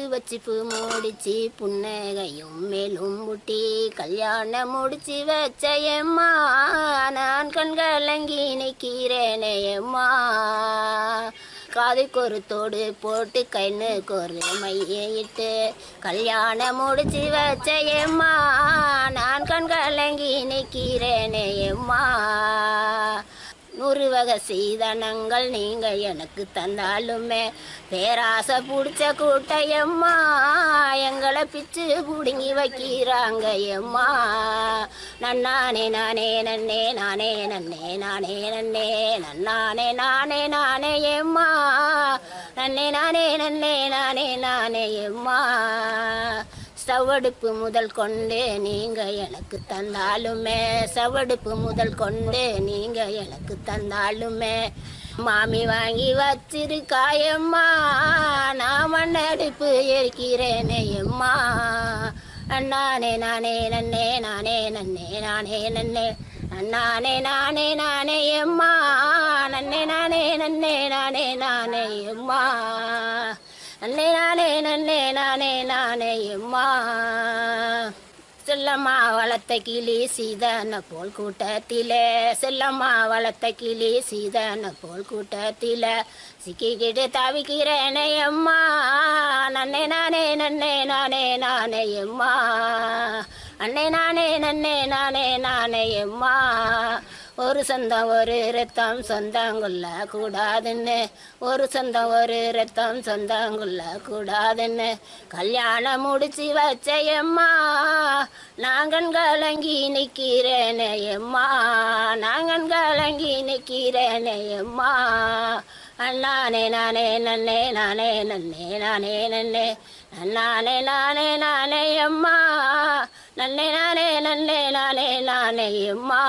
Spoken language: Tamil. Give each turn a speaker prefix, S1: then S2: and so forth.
S1: பொட்டு வச்சு பூ முடிச்சு புன்னகையும் மேலும் முட்டி கல்யாணம் முடிச்சு வச்ச எம்மா நான் கண்கலங்கி நிற்கிறேனே எம்மா. காதுக்கு ஒரு தோடு போட்டு கண்ணுக்கு ஒரு மையிட்டு கல்யாணம் முடிச்சு வச்ச எம்மா நான் கண்கலங்கி நிற்கிறேனே எம்மா. நூறு வகை சீதனங்கள் எனக்கு தந்தாலுமே பேராசை பிடிச்ச கூட்டையம்மா எங்களை பிச்சு பிடுங்கி வைக்கிறாங்க எம்மா. நன்னானே நானே நன்னே நானே நன்னே நானே நன்னே நன்னானே நானே நானே எம்மா. நன்னே நானே நன்னே நானே நானே எம்மா. சவடுப்பு முதல் கொண்டு நீங்க எனக்கு தந்தாலுமே. சவடுப்பு முதல் கொண்டு நீங்க எனக்கு தந்தாலுமே. மாமி வாங்கி வச்சிருக்காயம்மா நான் மண்ணடுப்பு இருக்கிறேனே எம்மா. அண்ணானே நானே நன்னே நானே நன்னே நானே நன்னே. அண்ணானே நானே நானே எம்மா. நன்னே நானே நன்னே நானே நானே எம்மா. நன்னே நானே நன்னே நானே நானே எம்மா. செல்லம்மா வளர்த்த கிளி சீதன போல் கூட்டத்திலே. செல்லம்மா வளர்த்த கிளி சீதன போல் கூட்டத்திலே. சிக்கிக்கிட்டு தவிக்கிறேனே அம்மா நன்னே நானே நன்னே நானே நானே எம்மா. அண்ணே நானே நன்னே நானே நானே எம்மா. ஒரு சொந்தம் ஒரு ரத்தம் சொந்தாங்குள்ள கூடாதுன்னு. ஒரு சொந்தம் ஒரு ரத்தம் சொந்தாங்குள்ள கூடாதுன்னு. கல்யாணம் முடிச்சு வச்சையம்மா நாங்கன் கலங்கி நிற்கிறேனே எம்மா. நாங்கன் கலங்கி நிற்கிறேனே எம்மா. அண்ணானே நானே நன்னே நானே நன்னே நானே நன்னே. நன்னானே நானே நானே அம்மா நன்னே நானே நன்னே நானே நானே அம்மா